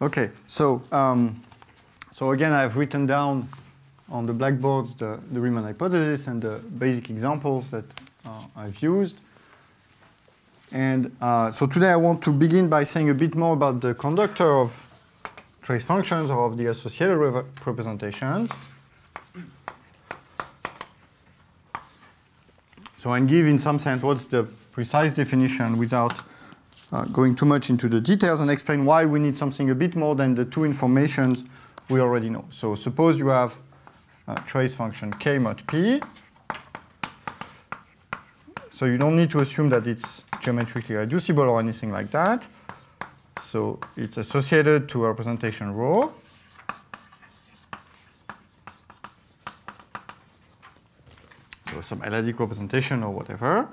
Okay, so um, so again, I've written down on the blackboards the, the Riemann hypothesis and the basic examples that uh, I've used. And uh, so today I want to begin by saying a bit more about the conductor of trace functions of the associated representations. So and give in some sense what's the precise definition without uh, going too much into the details and explain why we need something a bit more than the two informations we already know. So suppose you have a trace function k mod p. So you don't need to assume that it's geometrically irreducible or anything like that. So it's associated to a representation rho. So some l-adic representation or whatever.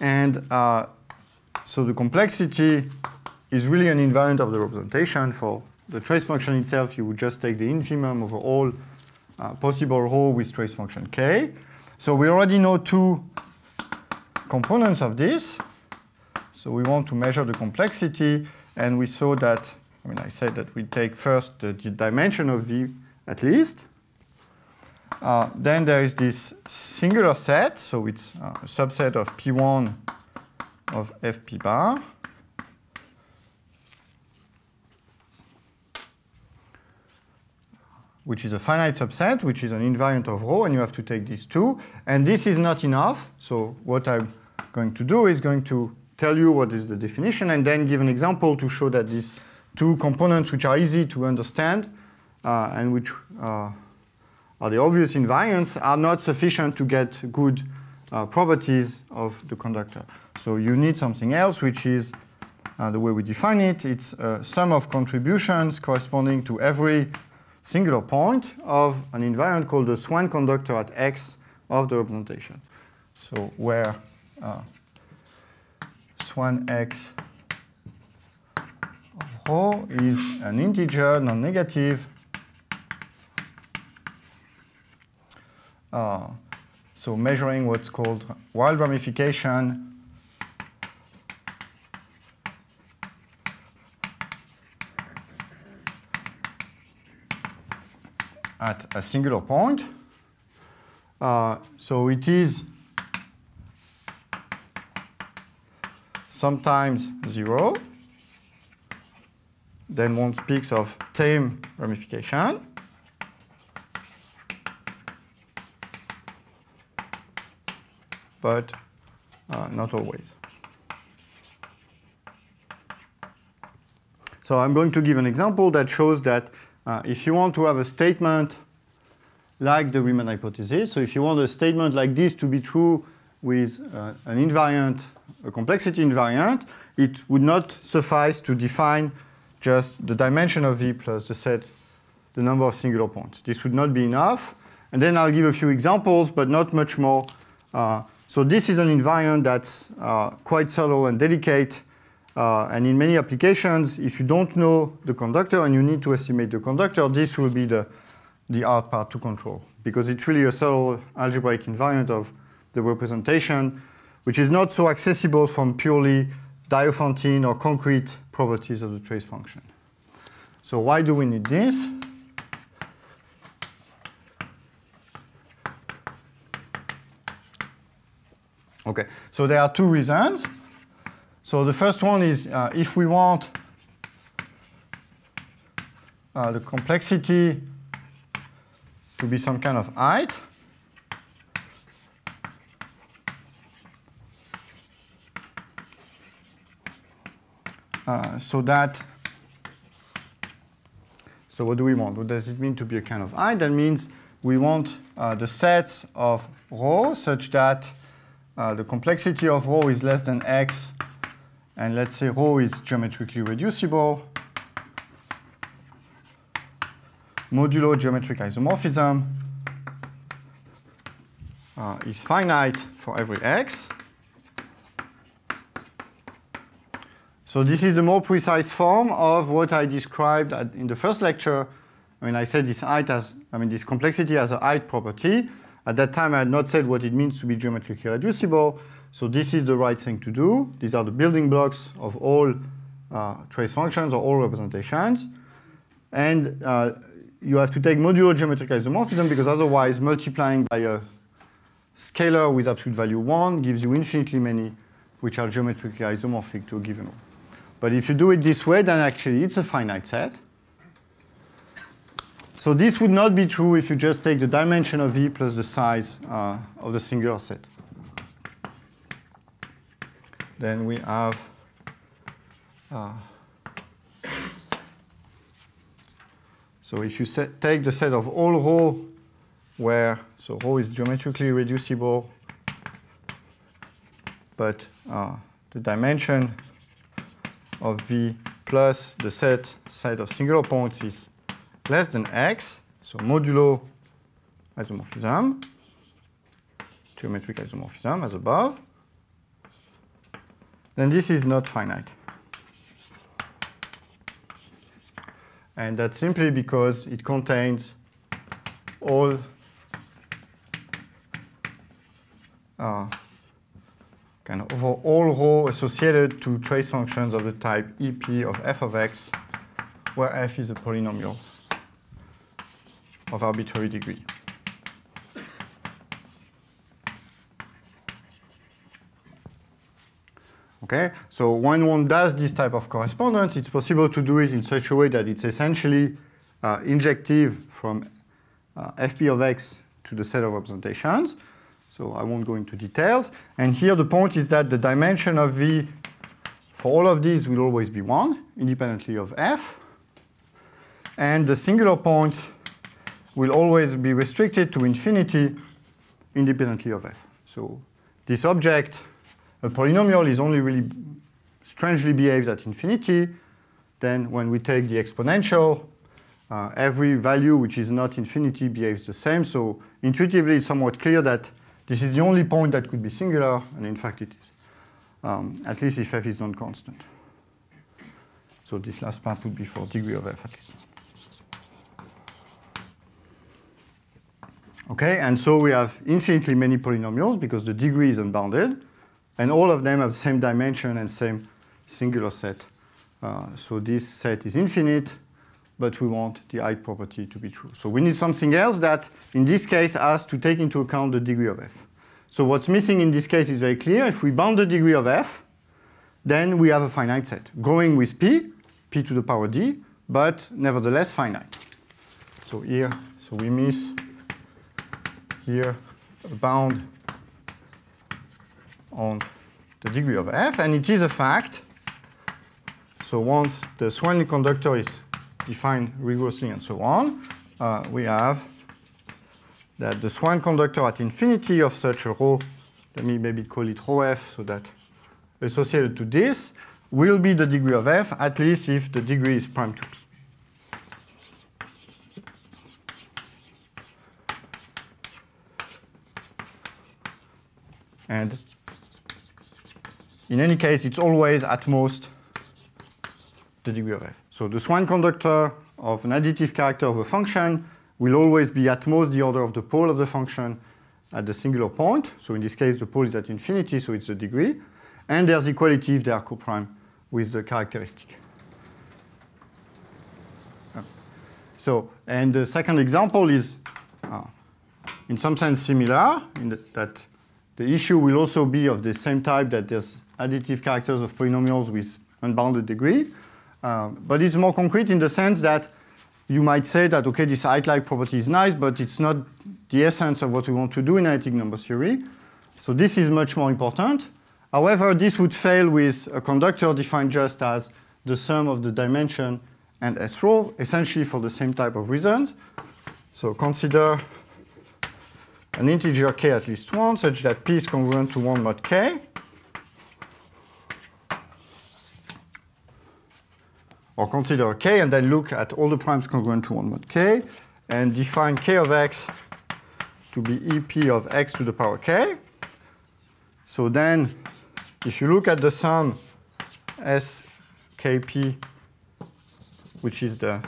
And uh, so the complexity is really an invariant of the representation. For the trace function itself, you would just take the infimum over all uh, possible rho with trace function k. So we already know two components of this. So we want to measure the complexity, and we saw that, I mean, I said that we take first the, dimension of V at least. Uh, then there is this singular set, so it's uh, a subset of P1 of fp bar. which is a finite subset, which is an invariant of rho, and you have to take these two. And this is not enough, so what I'm going to do is going to tell you what is the definition and then give an example to show that these two components, which are easy to understand uh, and which uh, are the obvious invariants, are not sufficient to get good uh, properties of the conductor. So you need something else, which is uh, the way we define it. It's a sum of contributions corresponding to every singular point of an invariant called the Swan conductor at x of the representation. So where uh, Swan x of rho is an integer, non-negative, uh, so measuring what's called wild ramification at a singular point. Uh, so it is sometimes zero. Then one speaks of tame ramification. but uh, not always. So I'm going to give an example that shows that uh, if you want to have a statement like the Riemann hypothesis, so if you want a statement like this to be true with uh, an invariant, a complexity invariant, it would not suffice to define just the dimension of V plus the set, the number of singular points. This would not be enough. And then I'll give a few examples, but not much more. Uh, so this is an invariant that's uh, quite subtle and delicate. Uh, and in many applications, if you don't know the conductor and you need to estimate the conductor, this will be the, the hard part to control. Because it's really a subtle algebraic invariant of the representation, which is not so accessible from purely Diophantine or concrete properties of the trace function. So why do we need this? Okay, so there are two reasons. So the first one is uh, if we want uh, the complexity to be some kind of height, uh, so that, so what do we want? What does it mean to be a kind of height? That means we want uh, the sets of rho such that uh, the complexity of rho is less than x, and let's say rho is geometrically irreducible, modulo geometric isomorphism uh, is finite for every x. So this is the more precise form of what I described in the first lecture. I mean, I said this height has, I mean, this complexity has a height property. At that time, I had not said what it means to be geometrically irreducible. So this is the right thing to do. These are the building blocks of all uh, trace functions or all representations. And uh, you have to take modulo geometric isomorphism because otherwise multiplying by a scalar with absolute value 1 gives you infinitely many which are geometrically isomorphic to a given rho. But if you do it this way, then actually it's a finite set. So this would not be true if you just take the dimension of V plus the size uh, of the singular set. Then we have uh, so if you set, take the set of all rho where so rho is geometrically irreducible, but uh, the dimension of V plus the set set of singular points is less than x, so modulo isomorphism, geometric isomorphism as above, then this is not finite. And that's simply because it contains all uh, kind of over all rho associated to trace functions of the type EP of f of x, where f is a polynomial of arbitrary degree. Okay, so when one does this type of correspondence, it's possible to do it in such a way that it's essentially uh, injective from uh, fp of x to the set of representations. So I won't go into details. And here the point is that the dimension of V for all of these will always be 1, independently of f. And the singular point will always be restricted to infinity independently of f. So this object, a polynomial, is only really strangely behaved at infinity. Then when we take the exponential, uh, every value which is not infinity behaves the same. So intuitively, it's somewhat clear that this is the only point that could be singular, and in fact it is, um, at least if f is non-constant. So this last part would be for degree of f at least. Okay, and so we have infinitely many polynomials because the degree is unbounded, and all of them have the same dimension and same singular set. Uh, so this set is infinite, but we want the height property to be true. So we need something else that, in this case, has to take into account the degree of f. So what's missing in this case is very clear. If we bound the degree of f, then we have a finite set, growing with p, p to the power d, but nevertheless finite. So here, so we miss here a bound on the degree of f, and it is a fact. So once the Swan conductor is defined rigorously and so on, uh, we have that the Swan conductor at infinity of such a rho, let me maybe call it rho f, so that associated to this will be the degree of f, at least if the degree is prime to p. And in any case, it's always at most the degree of f. So the Swan conductor of an additive character of a function will always be at most the order of the pole of the function at the singular point. So in this case, the pole is at infinity, so it's a degree. And there's equality if they are coprime with the characteristic. So, and the second example is uh, in some sense similar, in the, that the issue will also be of the same type that there's additive characters of polynomials with unbounded degree. Uh, but it's more concrete in the sense that you might say that, okay, this height-like property is nice, but it's not the essence of what we want to do in analytic number theory. So this is much more important. However, this would fail with a conductor defined just as the sum of the dimension and S rho, essentially for the same type of reasons. So consider an integer k at least 1 such that p is congruent to 1 mod k. Or consider k and then look at all the primes congruent to 1 mod k and define k of x to be ep of x to the power k. So then if you look at the sum skp, which is the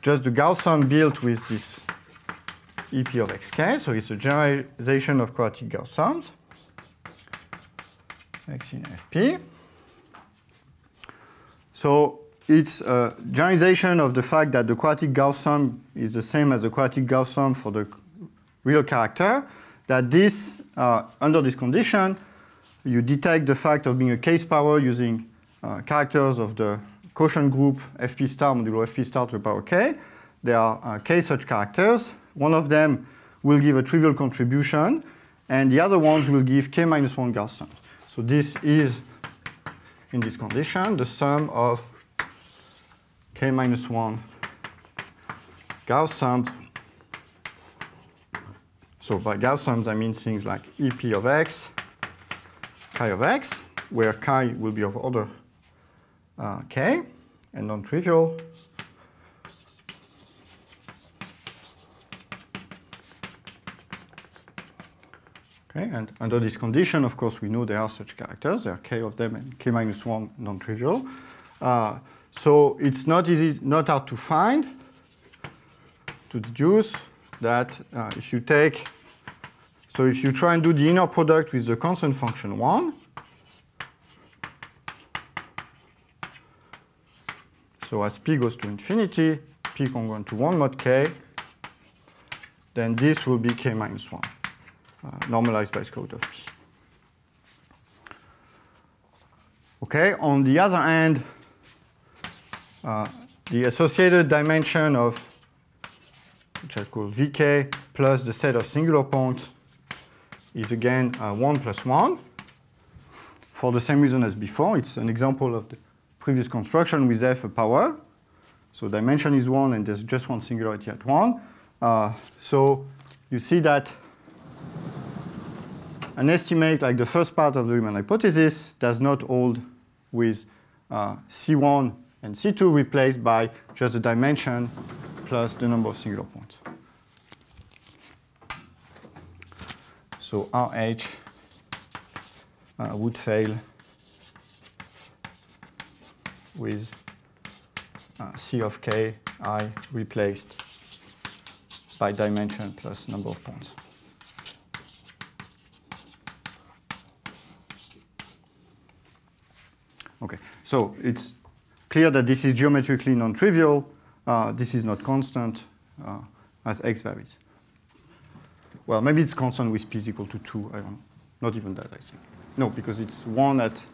just the Gauss sum built with this EP of xk. So it's a generalization of quadratic Gauss sums. X in Fp. So it's a generalization of the fact that the quadratic Gauss sum is the same as the quadratic Gauss sum for the real character, that this, uh, under this condition, you detect the fact of being a case power using uh, characters of the quotient group fp star modulo fp star to the power k. There are uh, k such characters. One of them will give a trivial contribution, and the other ones will give k minus 1 Gauss sums. So this is, in this condition, the sum of k minus 1 Gauss sums. So by Gauss sums, I mean things like EP of x, chi of x, where chi will be of order uh, k and non-trivial. Okay, and under this condition, of course, we know there are such characters. There are k of them and k minus 1 non-trivial. Uh, so it's not easy, not hard to find, to deduce that uh, if you take, so if you try and do the inner product with the constant function 1, so as p goes to infinity, p congruent to 1 mod k, then this will be k minus 1, uh, normalized of p. Okay, on the other hand, uh, the associated dimension of, which I call vk, plus the set of singular points is again uh, 1 plus 1. For the same reason as before, it's an example of the previous construction with f a power. So dimension is 1 and there's just one singularity at 1. Uh, so you see that an estimate like the first part of the Riemann hypothesis does not hold with uh, C1 and C2 replaced by just the dimension plus the number of singular points. So RH uh, would fail with uh, C of k i replaced by dimension plus number of points. Okay, so it's clear that this is geometrically non-trivial. Uh, this is not constant uh, as x varies. Well, maybe it's constant with p is equal to 2. I don't know. Not even that, I think. No, because it's 1 at...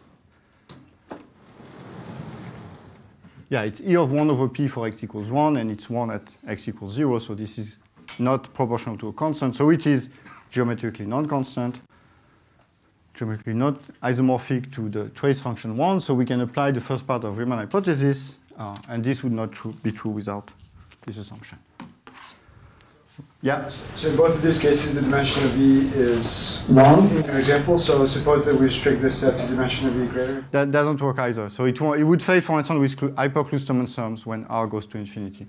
Yeah, it's e of 1 over p for x equals 1, and it's 1 at x equals 0, so this is not proportional to a constant. So it is geometrically non-constant geometrically not isomorphic to the trace function 1, so we can apply the first part of Riemann hypothesis, uh, and this would not true, be true without this assumption. Yeah? So in both of these cases, the dimension of E is 1 in your example, so suppose that we restrict this set to dimension of E greater? That doesn't work either. So it, it would fail, for instance, with hyper-Kloosterman sums when R goes to infinity.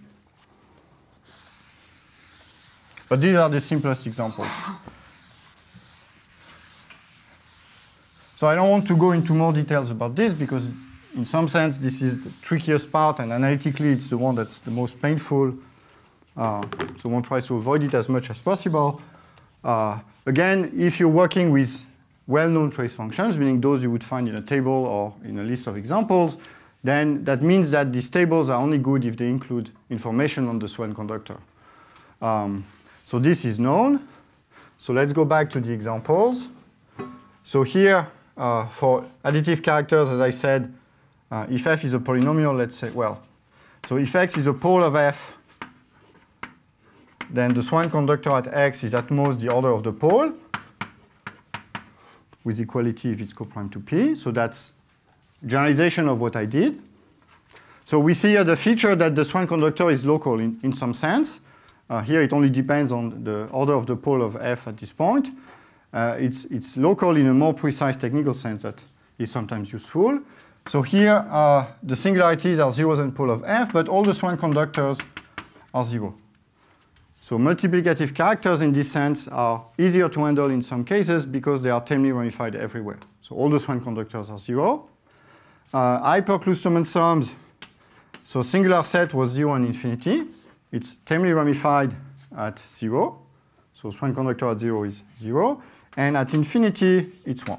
But these are the simplest examples. So I don't want to go into more details about this because in some sense this is the trickiest part and analytically it's the one that's the most painful. Uh, so one tries to avoid it as much as possible. Uh, again, if you're working with well-known trace functions, meaning those you would find in a table or in a list of examples, then that means that these tables are only good if they include information on the Swan conductor. Um, so this is known. So let's go back to the examples. So here, uh, for additive characters, as I said, uh, if f is a polynomial, let's say, well, so if x is a pole of f, then the Swan conductor at x is at most the order of the pole, with equality if it's coprime to p. So that's generalization of what I did. So we see here the feature that the Swan conductor is local in, in some sense. Uh, here it only depends on the order of the pole of f at this point. Uh, it's, it's local in a more precise technical sense that is sometimes useful. So here uh, the singularities are zeros and pole of f, but all the Swan conductors are zero. So multiplicative characters in this sense are easier to handle in some cases because they are tamely ramified everywhere. So all the Swan conductors are zero. uh, hyper-Kloosterman sums. So singular set was 0 and infinity. It's tamely ramified at 0. So Swan conductor at 0 is 0. And at infinity, it's 1.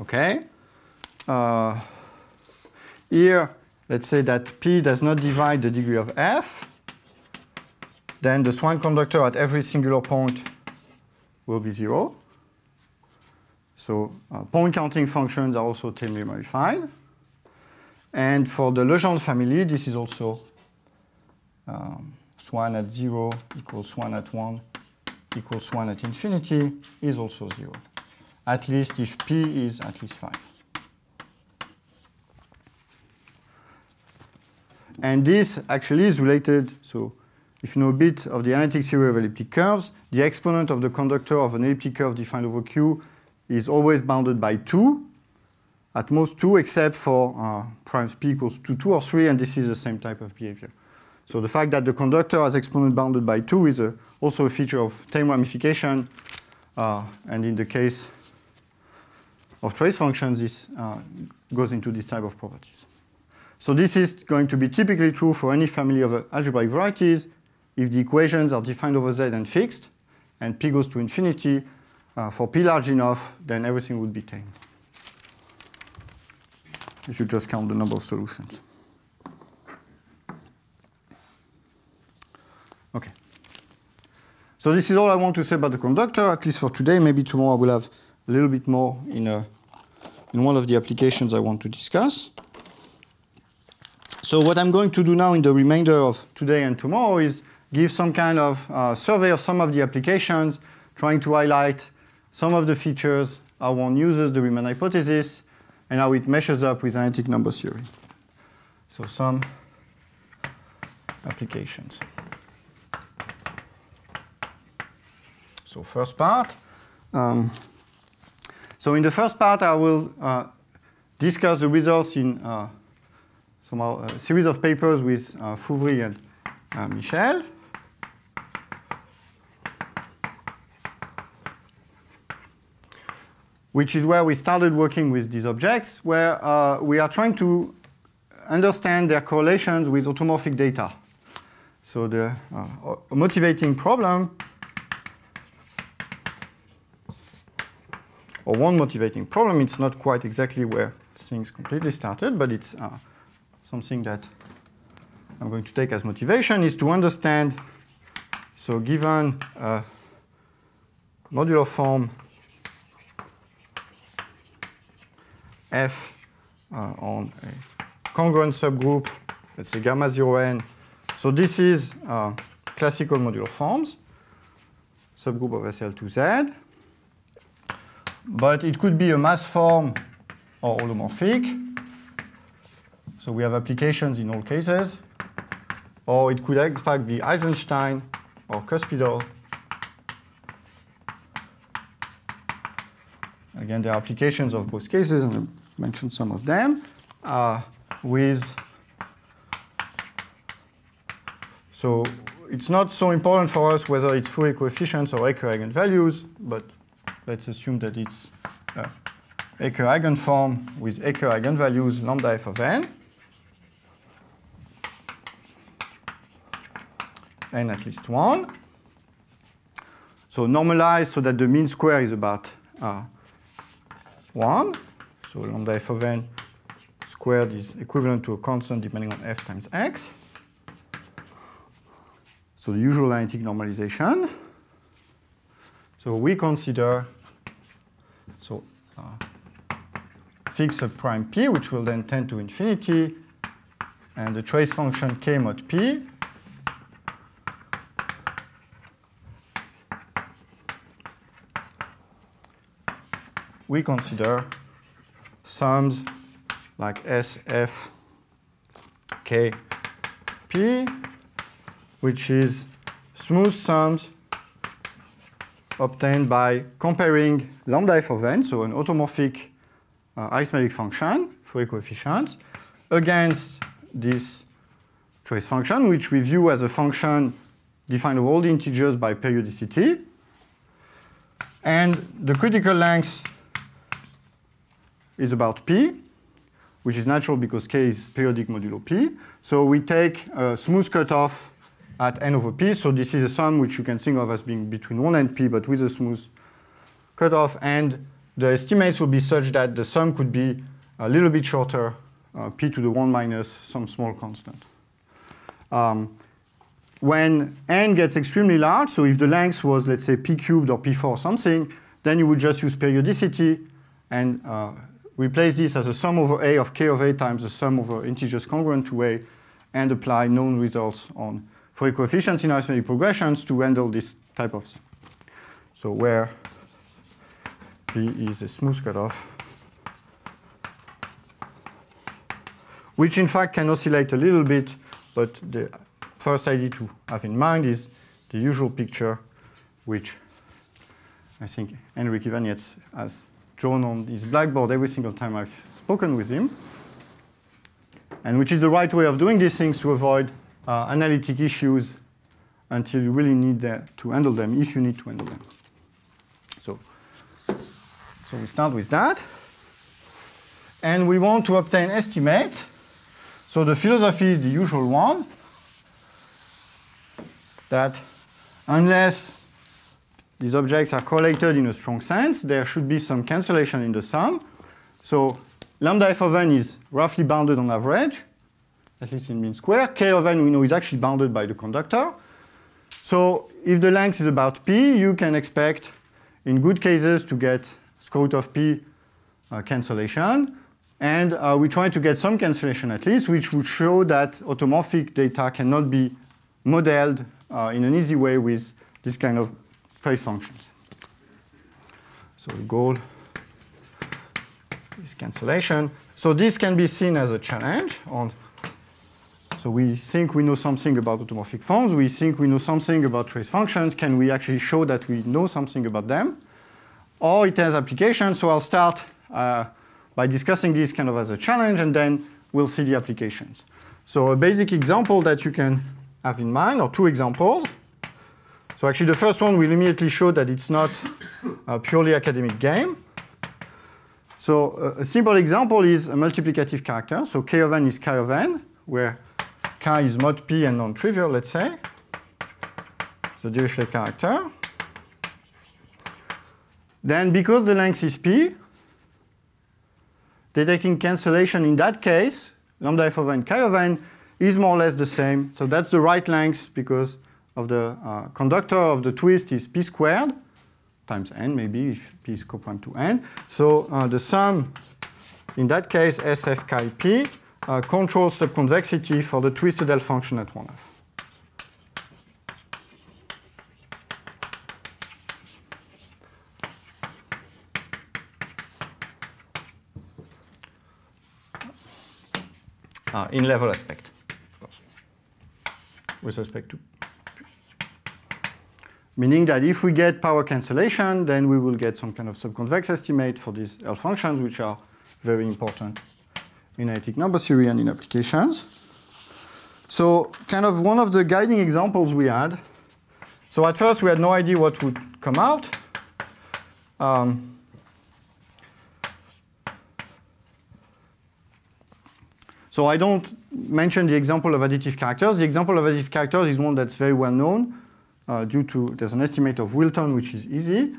Okay. Uh, here, let's say that P does not divide the degree of F. Then the Swan conductor at every singular point will be 0. So uh, point counting functions are also tamely modified. And for the Legendre family, this is also um, Swan at 0 equals Swan at 1 equals Swan at infinity is also 0 at least if P is at least 5. And this actually is related, so if you know a bit of the analytic theory of elliptic curves, the exponent of the conductor of an elliptic curve defined over Q is always bounded by 2, at most 2, except for uh, primes p equals to 2 or 3, and this is the same type of behavior. So the fact that the conductor has exponent bounded by 2 is a, also a feature of tame ramification, uh, and in the case of trace functions, this uh, goes into this type of properties. So this is going to be typically true for any family of uh, algebraic varieties if the equations are defined over Z and fixed, and P goes to infinity. Uh, for P large enough, then everything would be tame. If you just count the number of solutions. Okay. So this is all I want to say about the conductor, at least for today. Maybe tomorrow I will have a little bit more in, a, in one of the applications I want to discuss. So what I'm going to do now in the remainder of today and tomorrow is give some kind of uh, survey of some of the applications, trying to highlight some of the features, how one uses the Riemann hypothesis, and how it meshes up with analytic number theory. So some applications. So first part. Um, so in the first part, I will uh, discuss the results in uh, some uh, series of papers with uh, Fouvry and uh, Michel. Which is where we started working with these objects, where uh, we are trying to understand their correlations with automorphic data. So the uh, motivating problem or one motivating problem. It's not quite exactly where things completely started, but it's uh, something that I'm going to take as motivation is to understand, so given a modular form F uh, on a congruence subgroup, let's say gamma 0n. So this is uh, classical modular forms, subgroup of SL2Z but it could be a Maass form or holomorphic. So we have applications in all cases. Or it could in fact be Eisenstein or cuspidal. Again, there are applications of both cases, and I mentioned some of them, uh, with so it's not so important for us whether it's Fourier coefficients or Hecke eigenvalues, but let's assume that it's uh, Hecke eigenform with Hecke eigenvalues lambda f of n. n at least 1. So normalize so that the mean square is about uh, 1. So lambda f of n squared is equivalent to a constant depending on f times x. So the usual analytic normalization. So we consider so uh, fix a prime p, which will then tend to infinity, and the trace function k mod p. We consider sums like S, F, K, P, which is smooth sums obtained by comparing lambda f of n, so an automorphic uh, arithmetic function, Fourier coefficients, against this trace function, which we view as a function defined of all the integers by periodicity. And the critical length is about p, which is natural because k is periodic modulo p. So we take a smooth cutoff at n over p. So this is a sum which you can think of as being between 1 and p, but with a smooth cutoff. And the estimates will be such that the sum could be a little bit shorter, uh, p to the 1 minus some small constant. Um, when n gets extremely large, so if the length was, let's say, p cubed or p4 or something, then you would just use periodicity and uh, replace this as a sum over a of k of a times the sum over integers congruent to a and apply known results on Fourier coefficients in arithmetic progressions to handle this type of thing. So where V is a smooth cutoff, which in fact can oscillate a little bit, but the first idea to have in mind is the usual picture, which I think Henrik Iwaniec has drawn on his blackboard every single time I've spoken with him, and which is the right way of doing these things to avoid uh, analytic issues until you really need to handle them, if you need to handle them. So, so we start with that. And we want to obtain estimate. So the philosophy is the usual one, that unless these objects are correlated in a strong sense, there should be some cancellation in the sum. So lambda f of n is roughly bounded on average at least in mean square. K of n we know is actually bounded by the conductor. So if the length is about p, you can expect in good cases to get square root of p uh, cancellation. And uh, we try to get some cancellation at least, which would show that automorphic data cannot be modeled uh, in an easy way with this kind of trace functions. So the goal is cancellation. So this can be seen as a challenge on so we think we know something about automorphic forms. We think we know something about trace functions. Can we actually show that we know something about them? Or it has applications. So I'll start uh, by discussing this kind of as a challenge, and then we'll see the applications. So a basic example that you can have in mind, or two examples. So actually the first one will immediately show that it's not a purely academic game. So a simple example is a multiplicative character. So k of n is k of n, where K is mod P and non-trivial, let's say. The Dirichlet character. Then because the length is P, detecting cancellation in that case, lambda f of n, chi of n, is more or less the same. So that's the right length because of the uh, conductor of the twist is p squared times n maybe if p is coprime to n. So uh, the sum in that case sf chi p uh, control subconvexity for the twisted L function at 1f. Uh, in level aspect, of course, with respect to. Meaning that if we get power cancellation, then we will get some kind of subconvex estimate for these L functions, which are very important in analytic number theory and in applications. So kind of one of the guiding examples we had. So at first we had no idea what would come out. Um, so I don't mention the example of additive characters. The example of additive characters is one that's very well known uh, due to, there's an estimate of Wilton which is easy.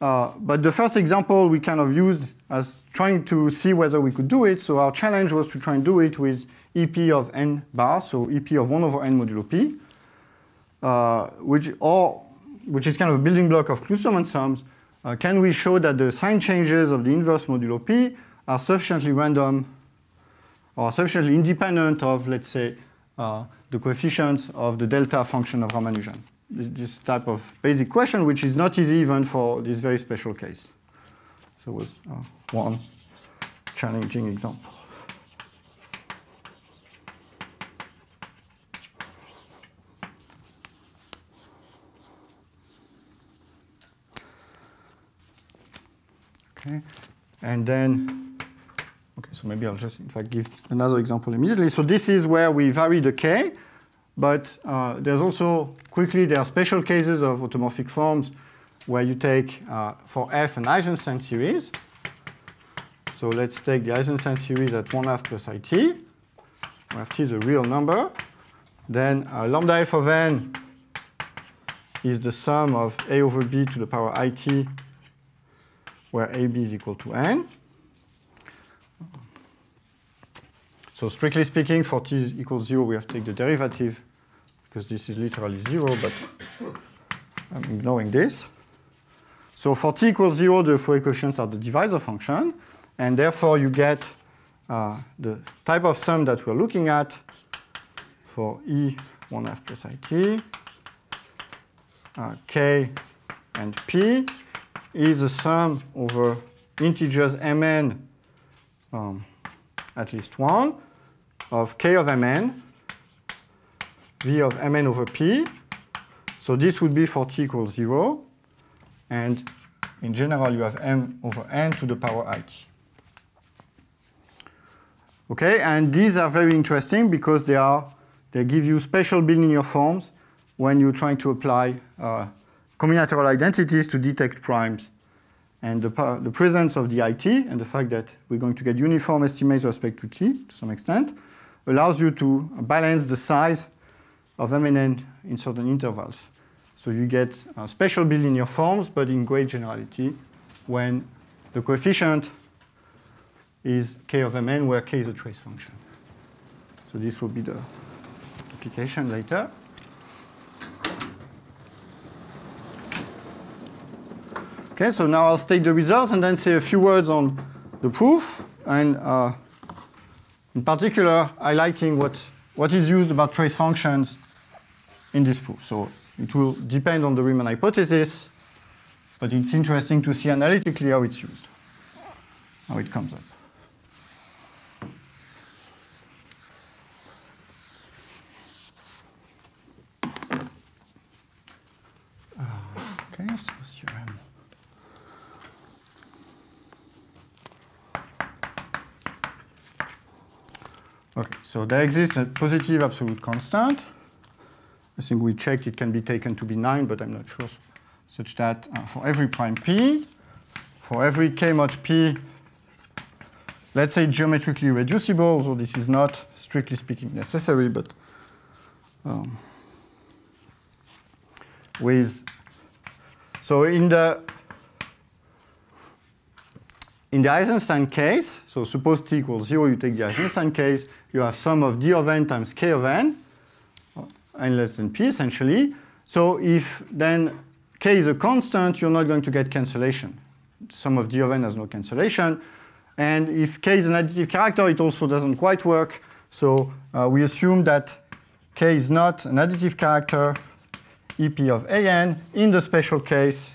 Uh, but the first example we kind of used as trying to see whether we could do it. So our challenge was to try and do it with EP of n bar, so EP of 1 over n modulo p, uh, which, or, which is kind of a building block of Kloosterman sums. Uh, can we show that the sign changes of the inverse modulo p are sufficiently random or sufficiently independent of, let's say, uh, the coefficients of the delta function of Ramanujan? this type of basic question, which is not easy even for this very special case. So it was uh, one challenging example. Okay, and then, okay, so maybe I'll just, in fact, give another example immediately. So this is where we vary the k. But uh, there's also, quickly, there are special cases of automorphic forms where you take, uh, for f, an Eisenstein series. So let's take the Eisenstein series at 1 half plus it, where t is a real number. Then uh, lambda f of n is the sum of a over b to the power it, where ab is equal to n. So strictly speaking, for t equals 0, we have to take the derivative, because this is literally 0, but I'm ignoring this. So for t equals 0, the Fourier coefficients are the divisor function, and therefore you get uh, the type of sum that we're looking at for e 1 half plus it, uh, k and p is a sum over integers mn um, at least 1 of k of mn, v of mn over p. So this would be for t equals 0. And in general, you have m over n to the power i. Okay, and these are very interesting because they are they give you special bilinear forms when you're trying to apply uh, combinatorial identities to detect primes. And the, the presence of the IT and the fact that we're going to get uniform estimates with respect to t to some extent allows you to balance the size of m and n in certain intervals. So you get special bilinear forms, but in great generality when the coefficient is k of mn, where k is a trace function. So this will be the application later. Okay, so now I'll state the results and then say a few words on the proof, and uh, in particular, highlighting what, what is used about trace functions in this proof. So it will depend on the Riemann hypothesis, but it's interesting to see analytically how it's used, how it comes up. Ah, okay, so theorem. Okay, so there exists a positive absolute constant. I think we checked it can be taken to be 9, but I'm not sure, such that uh, for every prime p, for every k mod p, let's say geometrically irreducible, although this is not strictly speaking necessary, but um, with, so in the, in the Eisenstein case, so suppose t equals 0, you take the Eisenstein case, you have sum of d of n times k of n, n less than p essentially. So if then k is a constant, you're not going to get cancellation. Sum of d of n has no cancellation. And if k is an additive character, it also doesn't quite work. So uh, we assume that k is not an additive character ep of an in the special case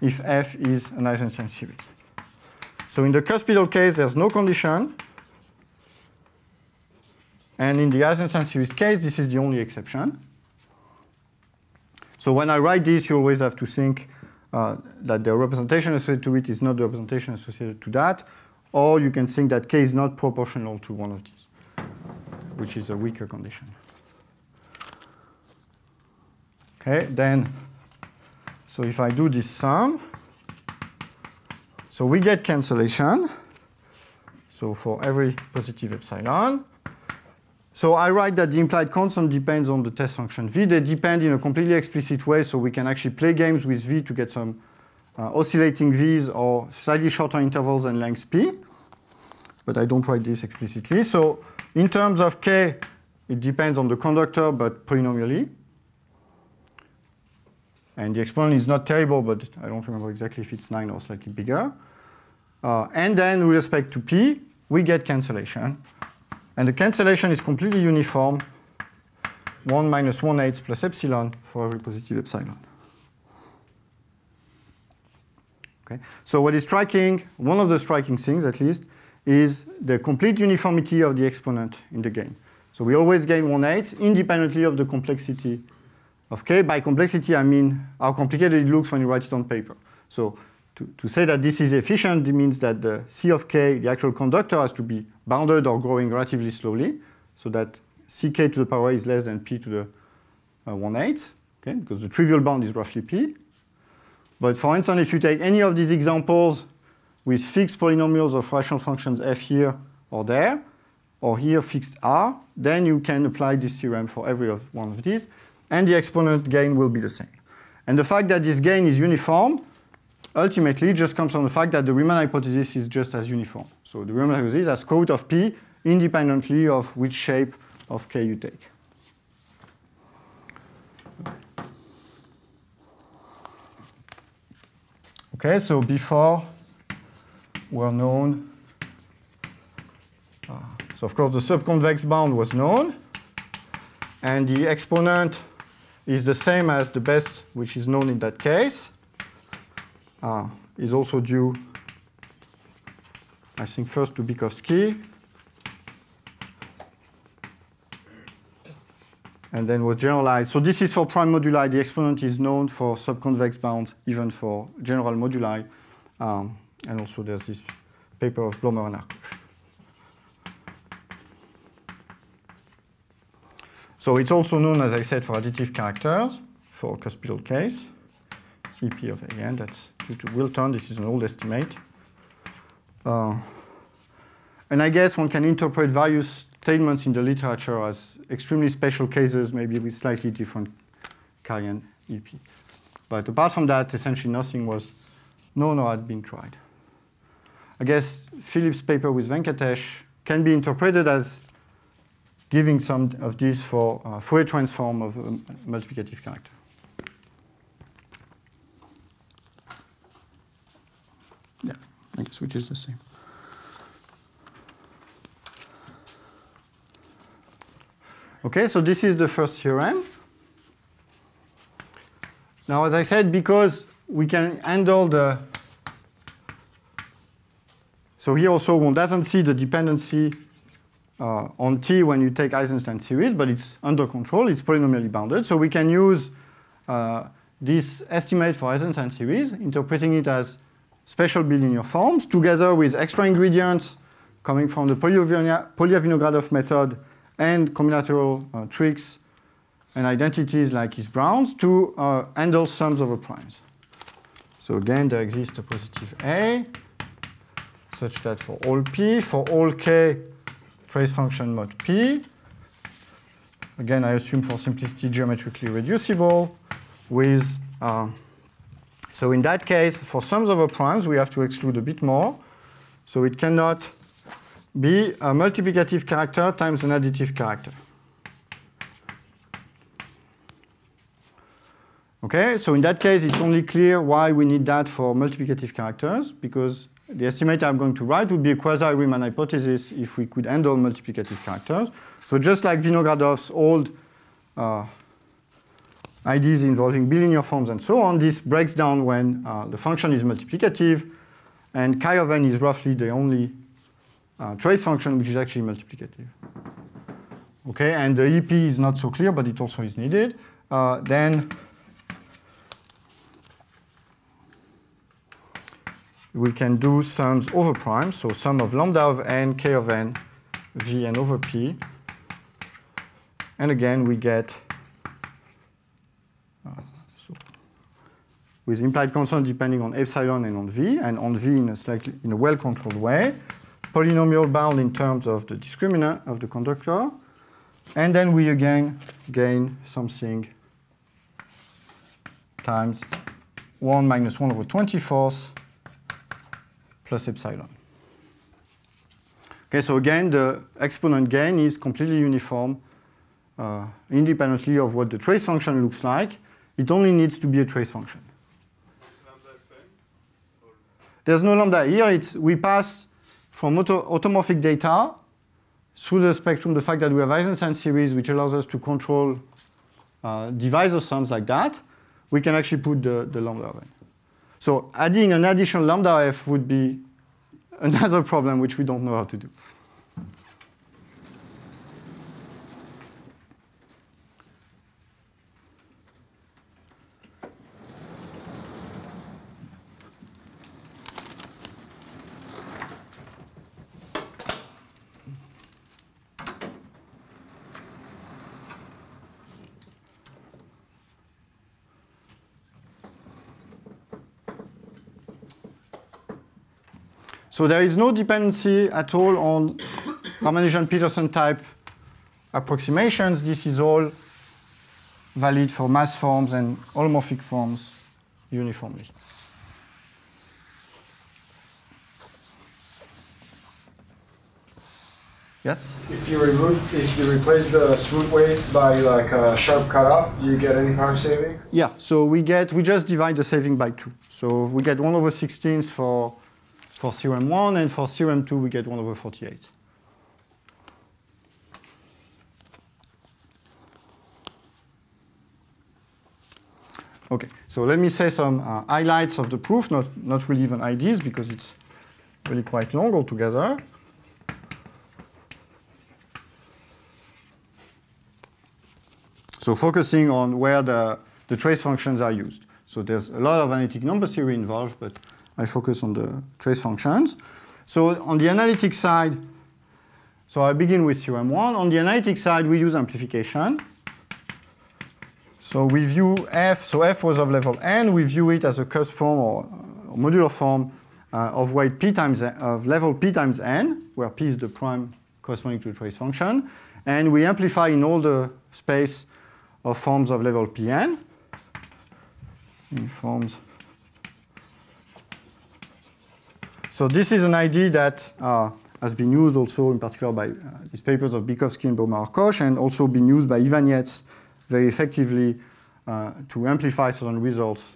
if f is an Eisenstein series. So in the cuspidal case, there's no condition. And in the Eisenstein series case, this is the only exception. So when I write this, you always have to think uh, that the representation associated to it is not the representation associated to that, or you can think that k is not proportional to one of these, which is a weaker condition. Okay, then, so if I do this sum, so we get cancellation. So for every positive epsilon, so I write that the implied constant depends on the test function v. They depend in a completely explicit way, so we can actually play games with v to get some uh, oscillating v's or slightly shorter intervals and length p. But I don't write this explicitly. So in terms of k, it depends on the conductor, but polynomially. And the exponent is not terrible, but I don't remember exactly if it's 9 or slightly bigger. Uh, and then with respect to p, we get cancellation. And the cancellation is completely uniform, 1 minus 1 eighth plus epsilon for every positive epsilon. Okay. So what is striking, one of the striking things at least, is the complete uniformity of the exponent in the gain. So we always gain 1 eighth independently of the complexity of k. By complexity, I mean how complicated it looks when you write it on paper. So to, to say that this is efficient means that the C of k, the actual conductor, has to be bounded or growing relatively slowly, so that ck to the power is less than p to the uh, 1 8, okay, because the trivial bound is roughly p. But for instance, if you take any of these examples with fixed polynomials of rational functions f here or there, or here fixed r, then you can apply this theorem for every of one of these, and the exponent gain will be the same. And the fact that this gain is uniform ultimately just comes from the fact that the Riemann hypothesis is just as uniform. So the Riemann hypothesis has root of p independently of which shape of k you take. Okay, so before were known. Uh, so of course the subconvex bound was known, and the exponent is the same as the best which is known in that case. Uh, is also due, I think, first to Bykovsky, and then was generalized. So this is for prime moduli. The exponent is known for subconvex bounds, even for general moduli. Um, and also there's this paper of Blomer and Harcos. So it's also known, as I said, for additive characters for cuspidal case. EP of AN, that's due to Wilton. This is an old estimate. Uh, and I guess one can interpret various statements in the literature as extremely special cases, maybe with slightly different Karian EP. But apart from that, essentially nothing was known or had been tried. I guess Philippe's paper with Venkatesh can be interpreted as giving some of this for uh, Fourier transform of a multiplicative character. Yeah, I guess which is the same. Okay, so this is the first theorem. Now, as I said, because we can handle the so here also one doesn't see the dependency uh, on T when you take Eisenstein series, but it's under control, it's polynomially bounded. So we can use uh, this estimate for Eisenstein series, interpreting it as special bilinear forms together with extra ingredients coming from the Polya-Vinogradov method and combinatorial uh, tricks and identities like Heath-Brown's to uh, handle sums over primes. So again, there exists a positive A, such that for all p, for all k, trace function mod p, again, I assume for simplicity geometrically irreducible with, uh, so in that case, for sums over primes, we have to exclude a bit more. So it cannot be a multiplicative character times an additive character. Okay, so in that case, it's only clear why we need that for multiplicative characters, because the estimator I'm going to write would be a quasi-Riemann hypothesis if we could handle multiplicative characters. So just like Vinogradov's old uh, ideas involving bilinear forms and so on, this breaks down when uh, the function is multiplicative, and chi of n is roughly the only uh, trace function which is actually multiplicative. Okay, and the EP is not so clear, but it also is needed. Uh, then we can do sums over prime, so sum of lambda of n, k of n, v n over p. And again, we get uh, so with implied constant depending on epsilon and on v, and on v in a slightly in a well-controlled way, polynomial bound in terms of the discriminant of the conductor, and then we again gain something times 1 minus 1 over 24th plus epsilon. Okay, so again, the exponent gain is completely uniform uh, independently of what the trace function looks like. It only needs to be a trace function. There's no lambda here. It's, we pass from auto automorphic data through the spectrum the fact that we have Eisenstein series, which allows us to control uh, divisor sums like that. We can actually put the, the lambda of n. So adding an additional lambda f would be another problem which we don't know how to do. So there is no dependency at all on Ramanujan-Petersson type approximations. This is all valid for Maass forms and holomorphic forms uniformly. Yes? If you remove, if you replace the smooth wave by like a sharp cutoff, do you get any power saving? Yeah, so we get, we just divide the saving by two. So we get 1 over 16 for, for theorem 1, and for theorem 2 we get 1 over 48. Okay, so let me say some uh, highlights of the proof, not, not really even ideas because it's really quite long altogether. So focusing on where the, the trace functions are used. So there's a lot of analytic number theory involved, but I focus on the trace functions. So on the analytic side, so I begin with theorem one. On the analytic side, we use amplification. So we view f, so f was of level n, we view it as a cusp form or, modular form uh, of weight p times, n, of level p times n, where p is the prime corresponding to the trace function. And we amplify in all the space of forms of level Pn in forms. So this is an idea that uh, has been used also in particular by uh, these papers of Bykovsky and Blomer-Harcos and also been used by Iwaniec very effectively uh, to amplify certain results.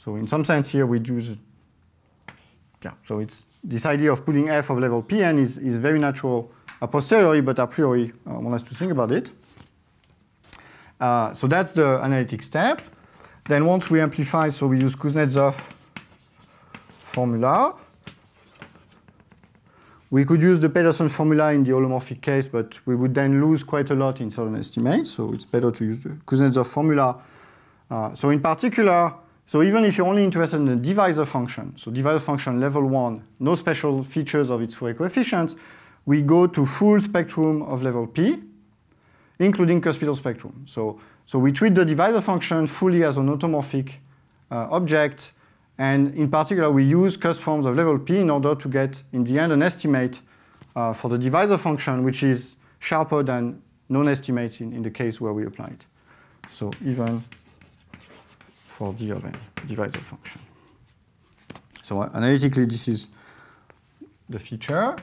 So in some sense here we use, yeah, so it's this idea of putting f of level Pn is, is very natural a posteriori, but a priori uh, one has to think about it. Uh, so that's the analytic step. Then once we amplify, so we use Kuznetsov formula. We could use the Petersson formula in the holomorphic case, but we would then lose quite a lot in certain estimates, so it's better to use the Kuznetsov formula. Uh, so in particular, so even if you're only interested in the divisor function, so divisor function level one, no special features of its Fourier coefficients, we go to full spectrum of level p, including cuspidal spectrum. So, so we treat the divisor function fully as an automorphic uh, object, and in particular, we use cusp forms of level p in order to get, in the end, an estimate uh, for the divisor function, which is sharper than known estimates in, in the case where we apply it. So even for d of n, divisor function. So analytically, this is the feature.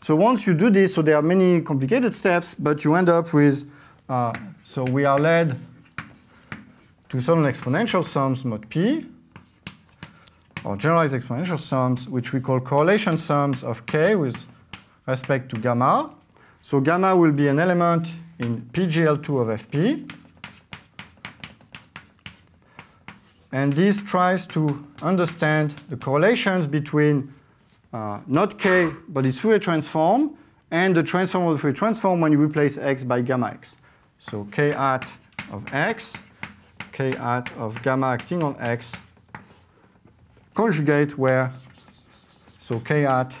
So once you do this, so there are many complicated steps, but you end up with, uh, so we are led to certain exponential sums mod p, or generalized exponential sums, which we call correlation sums of k with respect to gamma. So gamma will be an element in PGL2 of Fp. And this tries to understand the correlations between uh, not k, but its Fourier transform, and the transform of the Fourier transform when you replace x by gamma x. So k hat of x, k hat of gamma acting on x, conjugate where, so k hat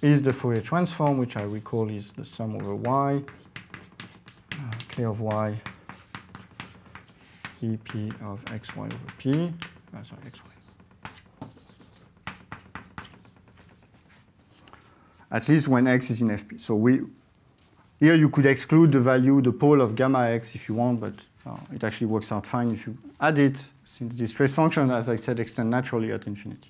is the Fourier transform, which I recall is the sum over y, uh, k of y, of xy over p, uh, sorry, xy. at least when x is in Fp. So we, here you could exclude the value, the pole of gamma x if you want, but uh, it actually works out fine if you add it, since this trace function, as I said, extend naturally at infinity.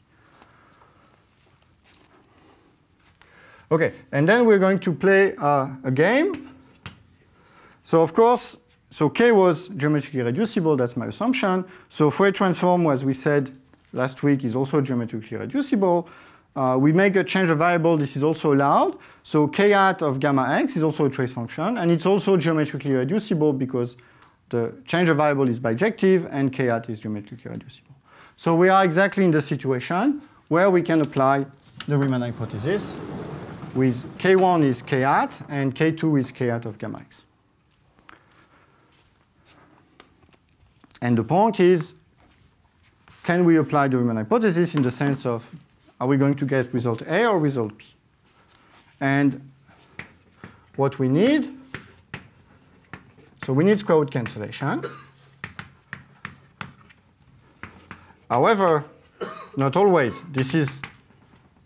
Okay, and then we're going to play uh, a game. So of course, so K was geometrically irreducible, that's my assumption. So Fourier transform, as we said last week, is also geometrically irreducible. Uh, we make a change of variable, this is also allowed. So k hat of gamma x is also a trace function, and it's also geometrically irreducible because the change of variable is bijective and k hat is geometrically irreducible. So we are exactly in the situation where we can apply the Riemann hypothesis with k1 is k hat and k2 is k hat of gamma x. And the point is, can we apply the Riemann hypothesis in the sense of are we going to get result A or result B? And what we need, so we need square root cancellation. However, not always. This is,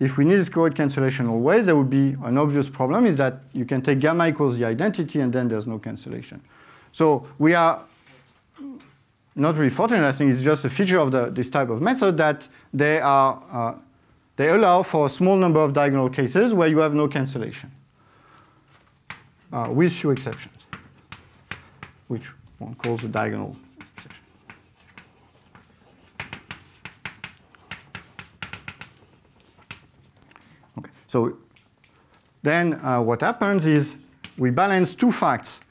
if we need square root cancellation always, there would be an obvious problem is that you can take gamma equals the identity and then there's no cancellation. So we are not really fortunate, I think it's just a feature of the, this type of method that they are, uh, they allow for a small number of diagonal cases where you have no cancellation, uh, with few exceptions, which one calls a diagonal exception. Okay, so then uh, what happens is we balance two facts.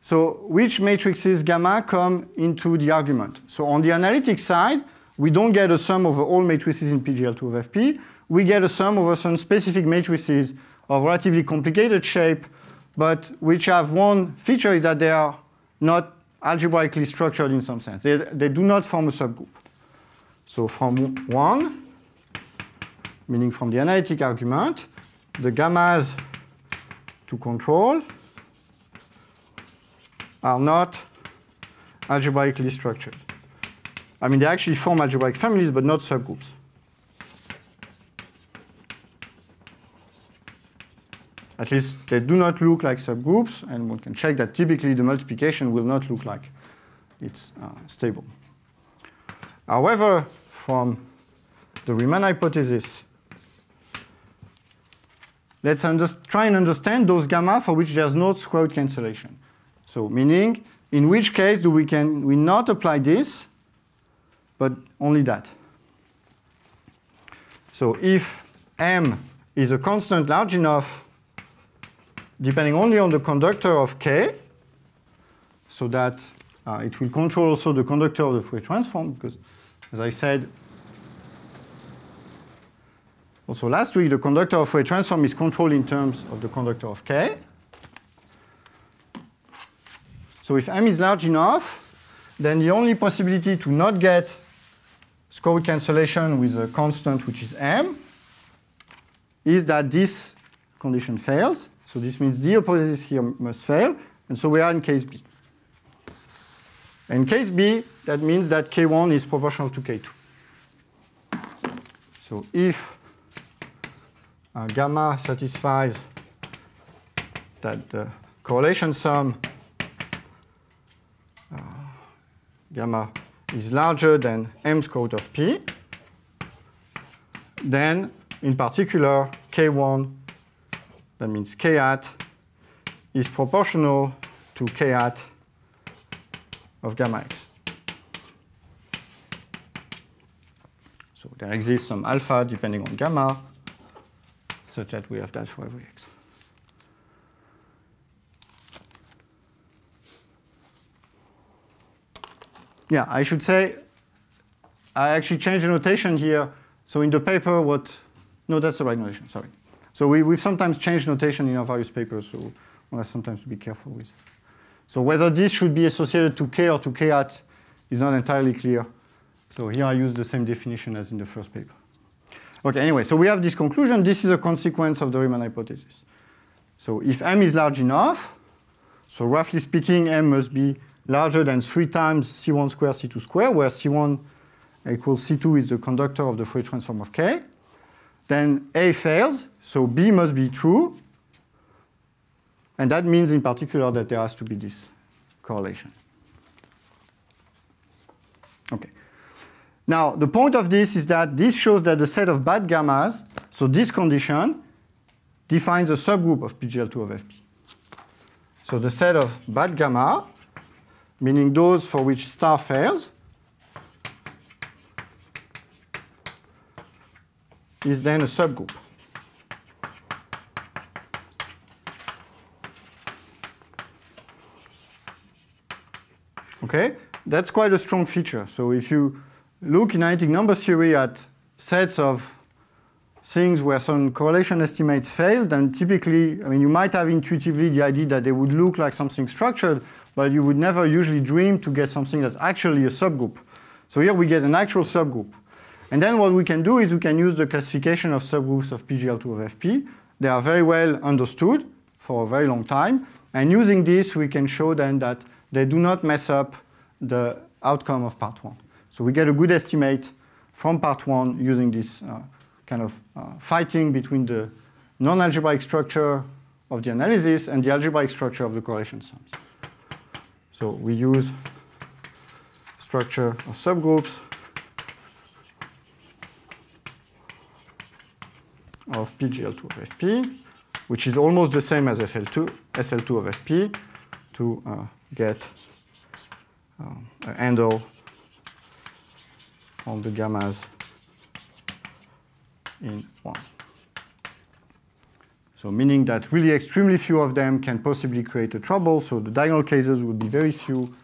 So which matrices gamma come into the argument? So on the analytic side, we don't get a sum over all matrices in PGL2 of FP. We get a sum over some specific matrices of relatively complicated shape, but which have one feature is that they are not algebraically structured in some sense. They, they do not form a subgroup. So from 1, meaning from the analytic argument, the gammas to control are not algebraically structured. I mean, they actually form algebraic families, but not subgroups. At least they do not look like subgroups, and one can check that typically the multiplication will not look like it's uh, stable. However, from the Riemann hypothesis, let's try and understand those gamma for which there's no square root cancellation. So meaning, in which case do we can we not apply this, but only that. So if m is a constant large enough, depending only on the conductor of k, so that uh, it will control also the conductor of the Fourier transform, because as I said, also last week, the conductor of Fourier transform is controlled in terms of the conductor of k. So if m is large enough, then the only possibility to not get root cancellation with a constant which is m is that this condition fails. So this means the hypothesis here must fail. And so we are in case B. In case B, that means that K1 is proportional to K2. So if uh, gamma satisfies that the correlation sum gamma is larger than m square root of p, then in particular k1, that means k hat, is proportional to k hat of gamma x. So there exists some alpha depending on gamma, such that we have that for every x. yeah, I should say, I actually changed the notation here. So in the paper, what, no, that's the right notation, sorry. So we, we've sometimes changed notation in our various papers, so one has sometimes to be careful with. So whether this should be associated to k or to k hat is not entirely clear. So here I use the same definition as in the first paper. Okay, anyway, so we have this conclusion. This is a consequence of the Riemann hypothesis. So if m is large enough, so roughly speaking, m must be larger than 3 times C1 square C2 square, where C1 equals C2 is the conductor of the Fourier transform of K, then A fails, so B must be true. And that means in particular that there has to be this correlation. Okay. Now, the point of this is that this shows that the set of bad gammas, so this condition, defines a subgroup of PGL2 of FP. So the set of bad gamma meaning those for which star fails, is then a subgroup. Okay, that's quite a strong feature. So if you look in analytic number theory at sets of things where some correlation estimates fail, then typically, I mean, you might have intuitively the idea that they would look like something structured, but you would never usually dream to get something that's actually a subgroup. So here we get an actual subgroup. And then what we can do is we can use the classification of subgroups of PGL2 of FP. They are very well understood for a very long time. And using this, we can show then that they do not mess up the outcome of part one. So we get a good estimate from part one using this uh, kind of uh, fighting between the non-algebraic structure of the analysis and the algebraic structure of the correlation sums. So we use structure of subgroups of PGL2 of FP, which is almost the same as FL2, SL2 of FP to uh, get uh, a handle on the gammas in 1. So meaning that really extremely few of them can possibly create a trouble, so the diagonal cases would be very few,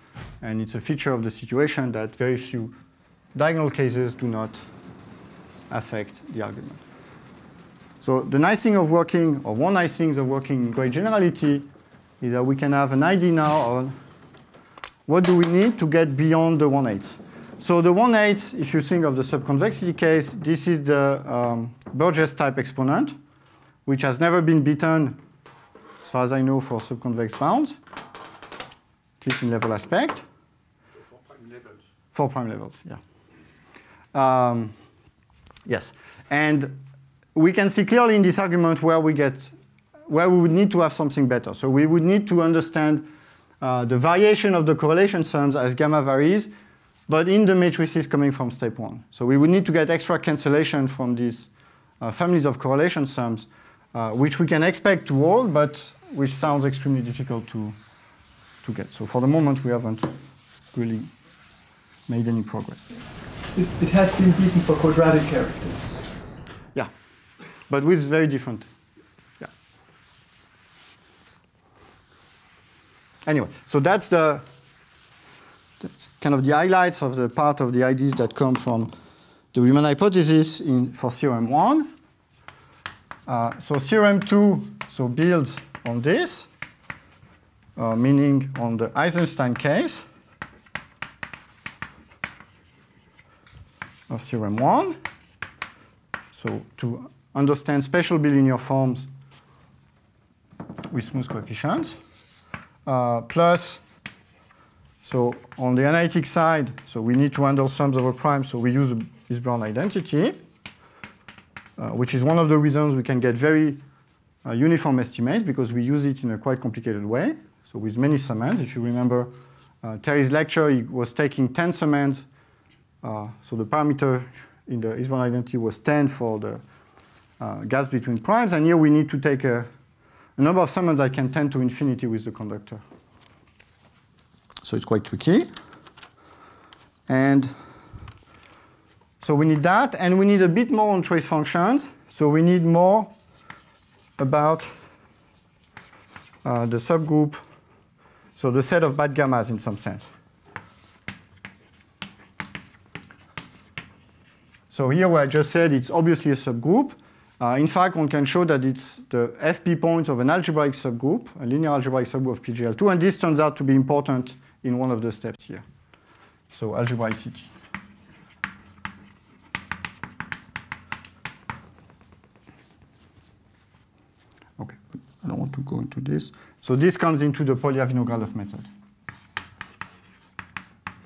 and it's a feature of the situation that very few diagonal cases do not affect the argument. So the nice thing of working, or one nice thing of working in great generality, is that we can have an idea now on what do we need to get beyond the 1 8 So the 1 8 if you think of the subconvexity case, this is the um, Burgess type exponent, which has never been beaten, as far as I know, for subconvex bounds, at least in level aspect. Four prime levels. Four prime levels, yeah. Um, yes, and we can see clearly in this argument where we get, where we would need to have something better. So we would need to understand uh, the variation of the correlation sums as gamma varies, but in the matrices coming from step one. So we would need to get extra cancellation from these uh, families of correlation sums, Uh, which we can expect to hold, but which sounds extremely difficult to, to get. So for the moment, we haven't really made any progress. It, it has been beaten for quadratic characters. Yeah, but with very different. Yeah. Anyway, so that's the that's kind of the highlights of the part of the ideas that come from the Riemann hypothesis in, for theorem one. Uh, so theorem two so builds on this, uh, meaning on the Eisenstein case of theorem one. So to understand special bilinear forms with smooth coefficients, uh, plus, so on the analytic side, so we need to handle sums over prime, so we use Heath-Brown identity, which is one of the reasons we can get very uh, uniform estimates because we use it in a quite complicated way. So with many summands, if you remember uh, Terry's lecture, he was taking 10 summands. Uh, so the parameter in the Higgs identity was 10 for the uh, gaps between primes, and here we need to take a, a number of summands that can tend to infinity with the conductor. So it's quite tricky. And so we need that, and we need a bit more on trace functions. So we need more about uh, the subgroup, so the set of bad gammas in some sense. So here where I just said it's obviously a subgroup. Uh, in fact, one can show that it's the FP points of an algebraic subgroup, a linear algebraic subgroup of PGL2, and this turns out to be important in one of the steps here. So algebraicity. Okay, I don't want to go into this. So this comes into the Polya-Vinogradov method.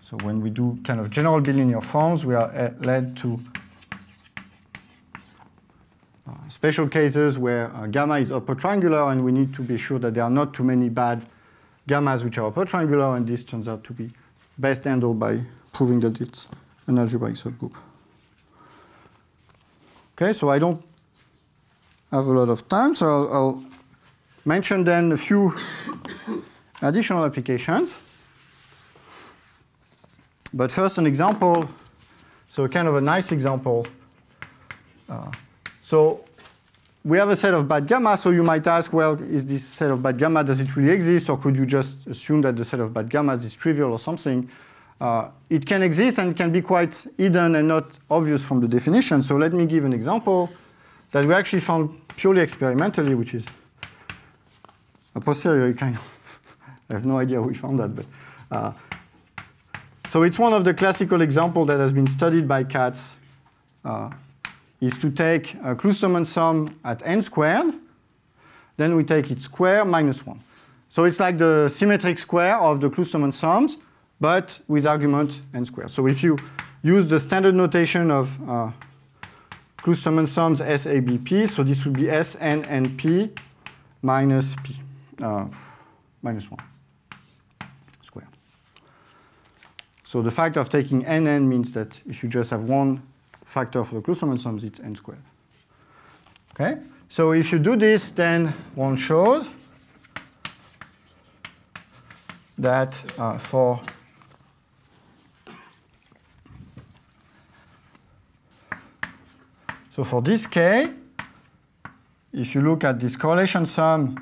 So when we do kind of general bilinear forms, we are uh, led to uh, special cases where uh, gamma is upper triangular and we need to be sure that there are not too many bad gammas which are upper triangular and this turns out to be best handled by proving that it's an algebraic subgroup. Okay, so I don't have a lot of time, so I'll, I'll mention then a few additional applications. But first, an example. So, kind of a nice example. Uh, so, we have a set of bad gamma. So, you might ask, well, is this set of bad gamma, does it really exist? Or could you just assume that the set of bad gammas is trivial or something? Uh, it can exist and can be quite hidden and not obvious from the definition. So, let me give an example that we actually found purely experimentally, which is a posteriori kind of. I have no idea we found that, but. Uh, so it's one of the classical examples that has been studied by Katz, uh, is to take a Kloosterman sum at n squared, then we take its square minus 1. So it's like the symmetric square of the Kloosterman sums, but with argument n squared. So if you use the standard notation of uh, Kloosterman sums SABP. So this would be SNNP minus P, uh, minus 1 square. So the fact of taking NN means that if you just have one factor for the Kloosterman sums, it's N squared. Okay? So if you do this, then one shows that uh, for so for this k, if you look at this correlation sum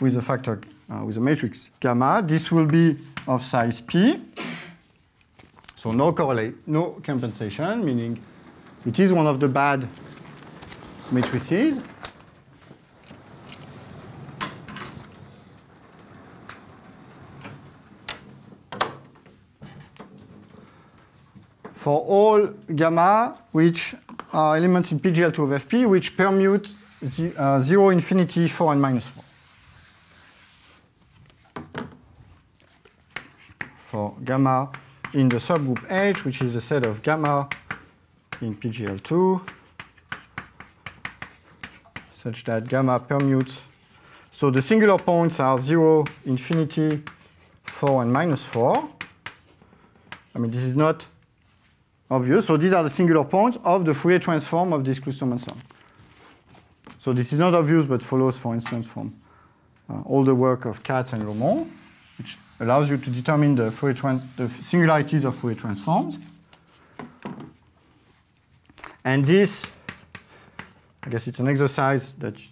with a factor uh, with a matrix gamma, this will be of size p. So no correlate, no compensation, meaning it is one of the bad matrices. For all gamma which are elements in PGL2 of FP which permute the, uh, 0, infinity, 4, and minus 4. For gamma in the subgroup H, which is a set of gamma in PGL2, such that gamma permutes. So the singular points are 0, infinity, 4, and minus 4. I mean, this is not obvious. So these are the singular points of the Fourier transform of this Kloosterman sum. So this is not obvious, but follows, for instance, from uh, all the work of Katz and Laumon, which allows you to determine the, Fourier the singularities of Fourier transforms. And this, I guess it's an exercise that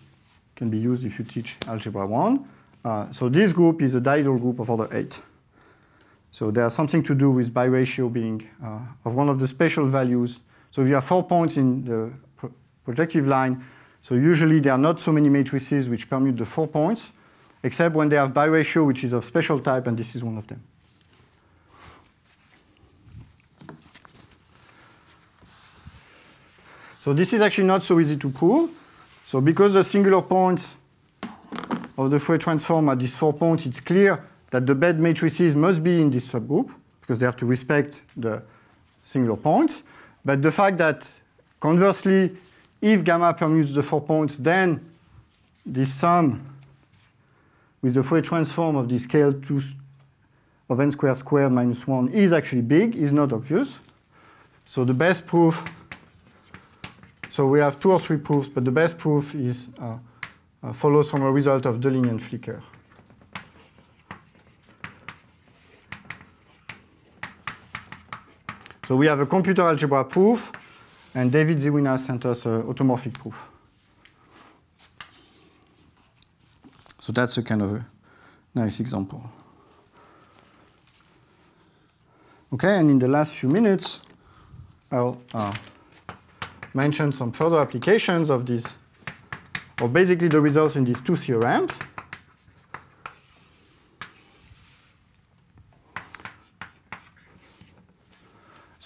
can be used if you teach algebra 1. Uh, so this group is a diagonal group of order 8. So there's something to do with biratio being uh, of one of the special values. So if you have four points in the pro projective line, so usually there are not so many matrices which permute the four points, except when they have biratio, which is of special type, and this is one of them. So this is actually not so easy to prove. So because the singular points of the Fourier transform are these four points, it's clear that the bed matrices must be in this subgroup because they have to respect the singular points. But the fact that conversely, if gamma permutes the four points, then this sum with the Fourier transform of the scale 2 of n squared squared minus 1 is actually big, is not obvious. So the best proof, so we have two or three proofs, but the best proof is uh, uh, follows from a result of Deligne and Flicker. So we have a computer algebra proof, and David Zywina sent us an automorphic proof. So that's a kind of a nice example. Okay, and in the last few minutes, I'll uh, mention some further applications of these, or basically the results in these two theorems.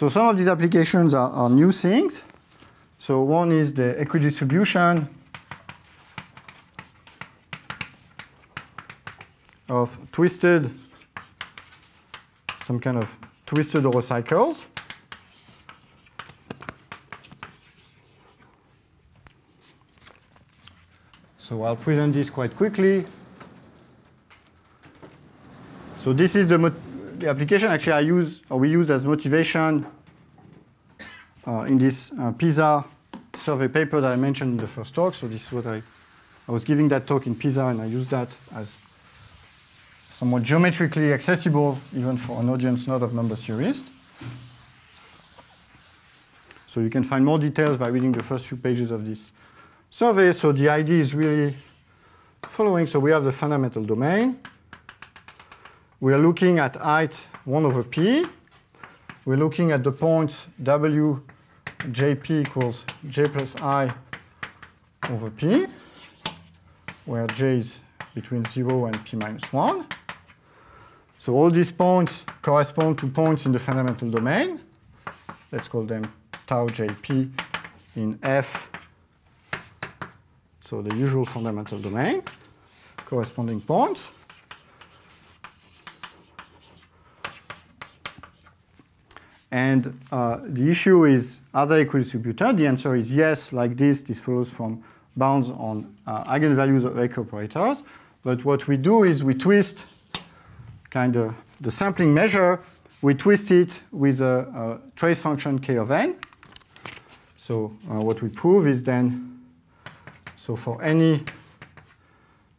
So some of these applications are, are new things. So one is the equidistribution of twisted, some kind of twisted horocycles. So I'll present this quite quickly. So this is the the application actually I use, or we used as motivation uh, in this uh, PISA survey paper that I mentioned in the first talk. So this is what I, I was giving that talk in PISA and I used that as somewhat geometrically accessible even for an audience not of number theorists. So you can find more details by reading the first few pages of this survey. So the idea is really following. So we have the fundamental domain we are looking at height 1 over p. We're looking at the points w jp equals j plus i over p, where j is between 0 and p minus 1. So all these points correspond to points in the fundamental domain. Let's call them tau jp in f, so the usual fundamental domain, corresponding points. And uh, the issue is, are they equidistributed? The answer is yes, like this. This follows from bounds on uh, eigenvalues of Hecke operators. But what we do is we twist kind of the sampling measure, we twist it with a, a trace function k of n. So uh, what we prove is then, so for any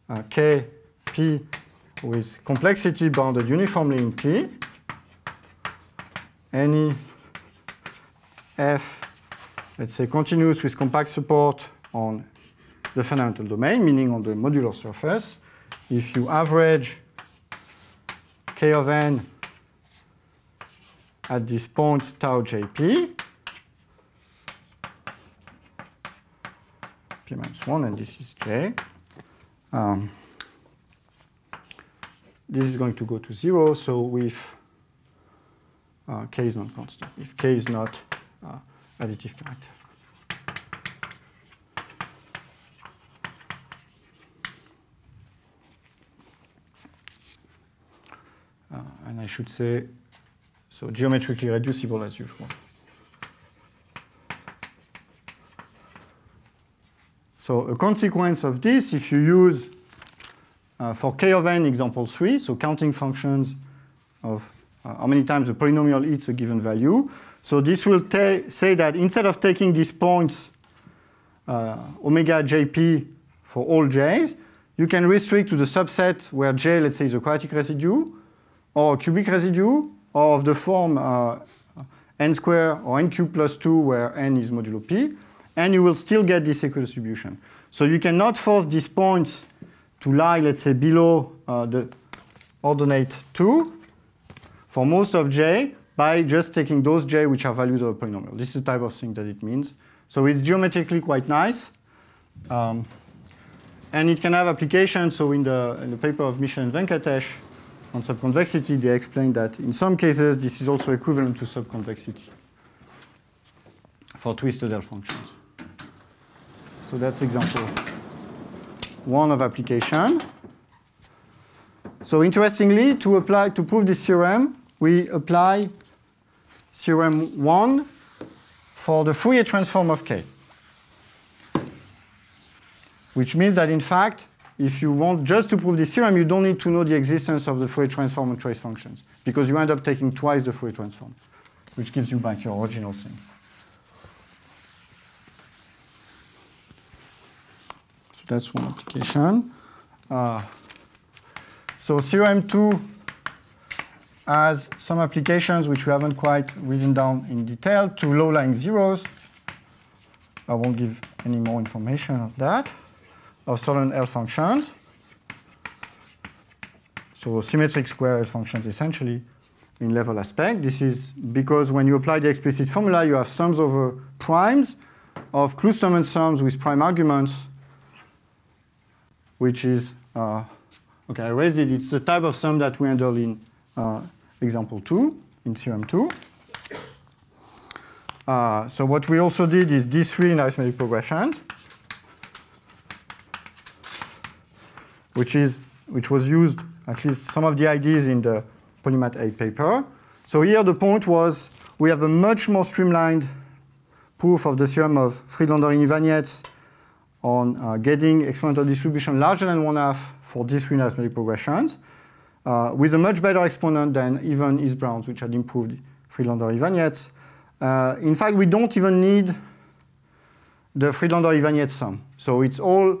uh, k p with complexity bounded uniformly in p, any? F, let's say, continuous with compact support on the fundamental domain, meaning on the modular surface, if you average k of n at this point tau jp, p minus 1, and this is j, um, this is going to go to 0, so if uh, k is not constant, if k is not uh, additive character. Uh, and I should say, so geometrically irreducible as usual. So a consequence of this, if you use uh, for k of n example 3, so counting functions of uh, how many times the polynomial eats a given value. So this will say that instead of taking these points uh, omega jp for all j's, you can restrict to the subset where j, let's say, is a quadratic residue, or a cubic residue, or of the form uh, n square or n cube plus 2 where n is modulo p, and you will still get this equidistribution. So you cannot force these points to lie, let's say, below uh, the ordinate 2 for most of j by just taking those j which are values of a polynomial. This is the type of thing that it means. So it's geometrically quite nice. Um, and it can have applications. So in the, in the paper of Michel and Venkatesh on subconvexity, they explain that in some cases this is also equivalent to subconvexity for twisted L functions. So that's example one of application. So interestingly, to apply to prove this theorem, we apply theorem 1 for the Fourier transform of K. Which means that in fact, if you want just to prove this theorem, you don't need to know the existence of the Fourier transform and trace functions, because you end up taking twice the Fourier transform, which gives you back your original thing. So that's one application. Uh, so theorem 2 has some applications which we haven't quite written down in detail to low-lying zeros. I won't give any more information of that, of certain L functions. So symmetric square L functions essentially in level aspect. This is because when you apply the explicit formula, you have sums over primes of Kloosterman sums with prime arguments, which is, uh, okay, I raised it. It's the type of sum that we handle in example 2, in theorem 2. Uh, so what we also did is D3 in arithmetic progressions, which, is, which was used, at least some of the ideas in the Polymath 8 paper. So here the point was we have a much more streamlined proof of the theorem of Friedlander and Iwaniec on uh, getting exponential distribution larger than one half for D3 in arithmetic progressions uh, with a much better exponent than even Heath-Brown's, which had improved Friedlander-Iwaniec. Uh, in fact, we don't even need the Friedlander-Iwaniec sum. So it's all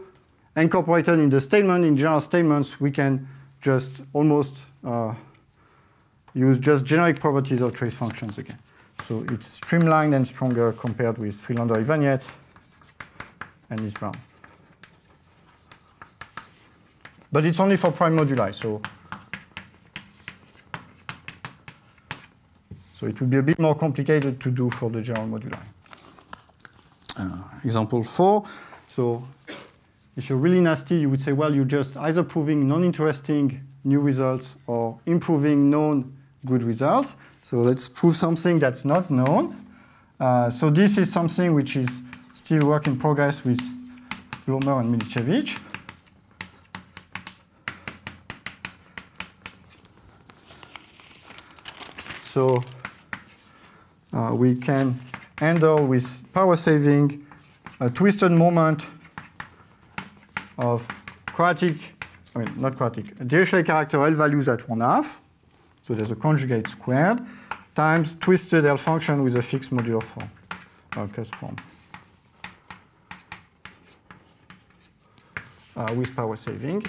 incorporated in the statement. In general statements, we can just almost uh, use just generic properties of trace functions again. So it's streamlined and stronger compared with Friedlander-Iwaniec and Heath-Brown. But it's only for prime moduli, so So it will be a bit more complicated to do for the general moduli. Uh, example four. So if you're really nasty, you would say, well, you're just either proving non-interesting new results or improving known good results. So let's prove something that's not known. Uh, so this is something which is still work in progress with Blomer and Milicevic. So uh, we can handle with power saving a twisted moment of quadratic, I mean, not quadratic, Dirichlet character L values at one half. So there's a conjugate squared times twisted L function with a fixed modular form, uh, cusp form. Uh, with power saving.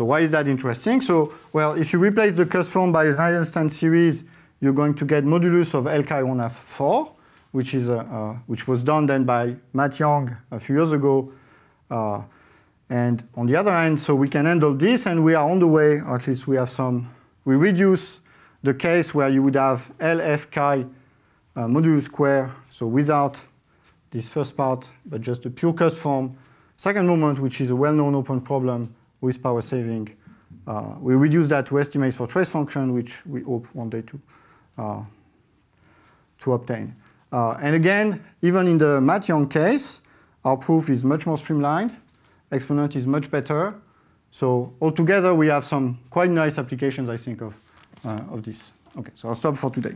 So why is that interesting? So, well, if you replace the cusp form by an Eisenstein series, you're going to get modulus of L chi 1 half 4, which, is a, uh, which was done then by Matt Young a few years ago. Uh, and on the other hand, so we can handle this, and we are on the way, or at least we have some, we reduce the case where you would have LF chi uh, modulus square, so without this first part, but just a pure cusp form. Second moment, which is a well-known open problem with power saving, uh, we reduce that to estimates for trace function, which we hope one day to, uh, to obtain. Uh, and again, even in the Matt Young case, our proof is much more streamlined. Exponent is much better. So altogether, we have some quite nice applications, I think, of, uh, of this. Okay, so I'll stop for today.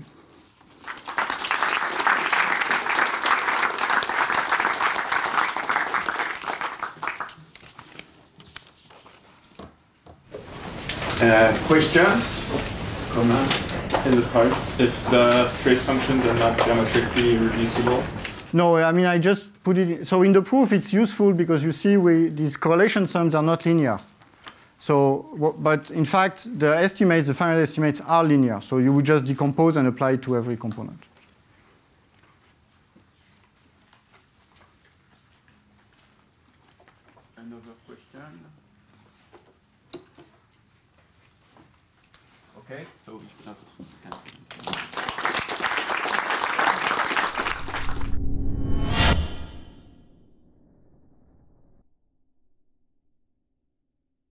Uh, questions? Comments? Is it hard if the trace functions are not geometrically reducible? No, I mean, I just put it, so in the proof it's useful because you see we, these correlation sums are not linear. So, but in fact, the estimates, the final estimates are linear. So you would just decompose and apply it to every component.